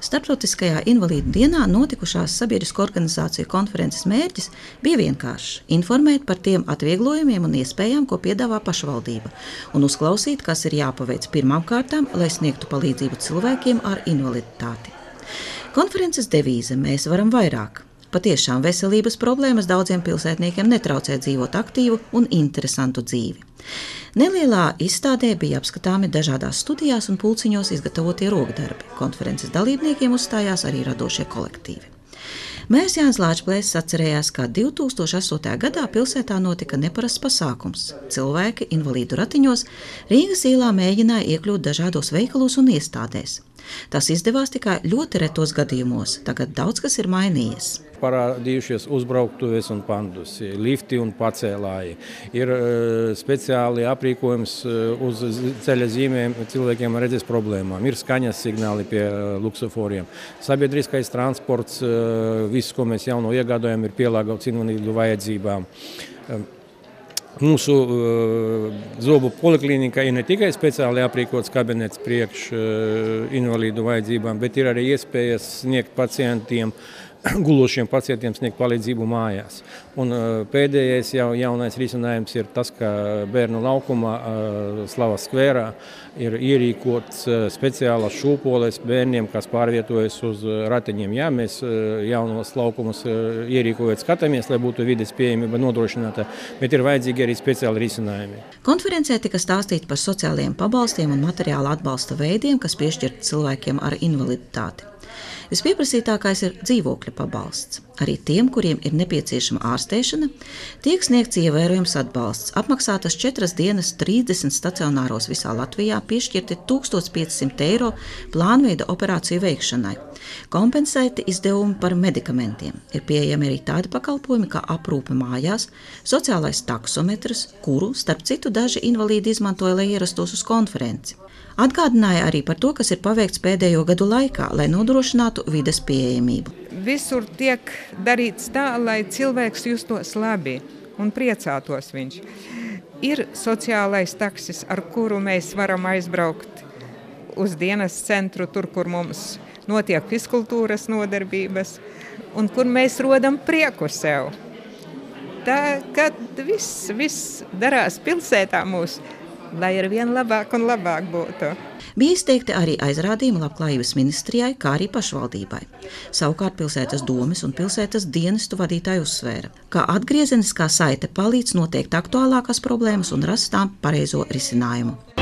Starptautiskajā invalīdu dienā notikušās sabiedrisko organizāciju konferences mērķis bija vienkāršs - informēt par tiem atvieglojumiem un iespējām, ko piedāvā pašvaldība, un uzklausīt, kas ir jāpaveic pirmām kārtām, lai sniegtu palīdzību cilvēkiem ar invaliditāti. Konferences devīze Mēs varam vairāk. Patiešām veselības problēmas daudziem pilsētniekiem netraucē dzīvot aktīvu un interesantu dzīvi. Nelielā izstādē bija apskatāmi dažādās studijās un pulciņos izgatavotie rokdarbi. Konferences dalībniekiem uzstājās arī radošie kolektīvi. Mērs Jānis Lāčplēs atcerējās, ka 2008. gadā pilsētā notika neparasts pasākums. Cilvēki invalīdu ratiņos Rīgas ielā mēģināja iekļūt dažādos veikalos un iestādēs. Tas izdevās tikai ļoti retos gadījumos, tagad daudz kas ir mainījies parādījušies uzbrauktuves un pandus, lifti un pacēlāji. Ir uh, speciāli aprīkojums uh, uz ceļa zīmēm cilvēkiem ar redzes problēmām. Ir skaņas signāli pie uh, luksuforiem. Sabiedriskais transports, viss, ko mēs jauno iegādājam, ir pielāgots invalīdu vajadzībām. Mūsu uh, zobu poliklinikā ir ne tikai speciāli aprīkots kabinets priekš uh, invalīdu vajadzībām, bet ir arī iespējas sniegt pacientiem uh, gulošiem pacientiem sniegt palīdzību mājās. Un, uh, pēdējais jau jaunais risinājums ir tas, ka bērnu laukumā uh, Slavas skvērā ir ierīkots uh, speciālas šūpoles bērniem, kas pārvietojas uz ratiņiem. Jā, mēs jaunos laukumus ierīkojot skatāmies, lai būtu vides pieejamība nodrošināta, bet ir vajadzīgi arī speciāli risinājumi. Konferencē tika stāstīts par sociālajiem pabalstiem un materiāla atbalsta veidiem, kas piešķirti cilvēkiem ar invaliditāti. Vispieprasītākais ir dzīvokļa pabalsts. Arī tiem, kuriem ir nepieciešama ārstēšana, tiek sniegts ievērojams atbalsts. Apmaksātas četras dienas 30 stacionāros visā Latvijā, piešķirti 1500 eiro plānveida operāciju veikšanai. Kompensēti izdevumi par medikamentiem. Ir pieejami arī tādi pakalpojumi kā aprūpe mājās, sociālais taksometrs, kuru, starp citu, daži invalīdi izmantoja, lai ierastos uz konferenci. Atgādināja arī par to, kas ir paveikts pēdējo gadu laikā, lai nodrošinātu vides pieejamību. Visur tiek darīts tā, lai cilvēks justos labi un priecātos viņš. Ir sociālais taksis, ar kuru mēs varam aizbraukt uz dienas centru, tur, kur mums notiek fiskultūras nodarbības, un kur mēs rodam prieku sev. Tā kā viss, viss darās pilsētā mūsu lai ar vien labāk un labāk būtu. Bija izteikti arī aizrādījumi labklājības ministrijai, kā arī pašvaldībai. Savukārt pilsētas domes un pilsētas dienestu vadītāji uzsvēra, ka atgriezeniskā saite palīdz noteikt aktuālākās problēmas un rast tām pareizo risinājumu.